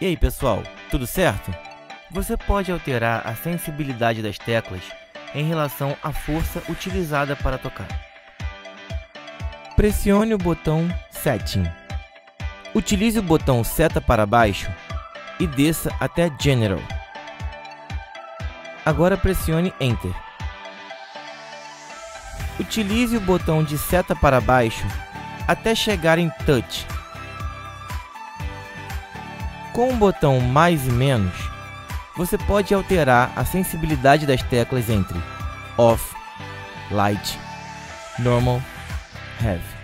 E aí pessoal, tudo certo? Você pode alterar a sensibilidade das teclas em relação à força utilizada para tocar. Pressione o botão Setting. Utilize o botão seta para baixo e desça até General. Agora pressione Enter. Utilize o botão de seta para baixo até chegar em Touch. Com o botão mais e menos, você pode alterar a sensibilidade das teclas entre Off, Light, Normal, Heavy.